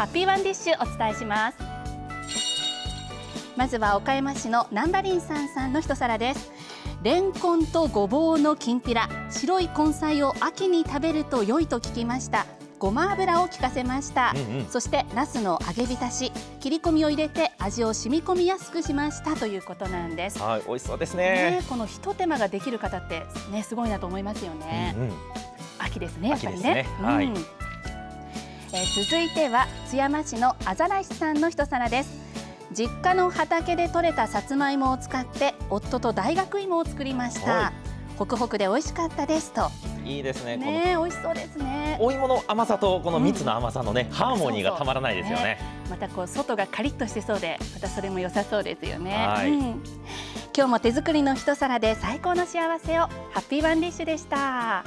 ハッピーワンディッシュお伝えします。まずは岡山市の南波林さんさんの一皿です。レンコンとごぼうのきんぴら白い根菜を秋に食べると良いと聞きました。ごま油を効かせました、うんうん、そして茄子の揚げ浸し切り込みを入れて味を染み込みやすくしました。ということなんです。はい美味しそうですね、ね、このひと手間ができる方ってねすごいなと思いますよね、うんうん、秋ですねやっぱりね、ね、はい、うん、えー、続いては津山市のアザラシさんの一皿です。実家の畑で採れたさつまいもを使って夫と大学芋を作りました、はい。ホクホクで美味しかったですと。いいですね。ね美味しそうですね。お芋の甘さとこの蜜の甘さのね、うん、ハーモニーがたまらないですよね、ね、またこう外がカリッとしてそうでまたそれも良さそうですよね、はい、うん、今日も手作りの一皿で最高の幸せを。ハッピーワンディッシュでした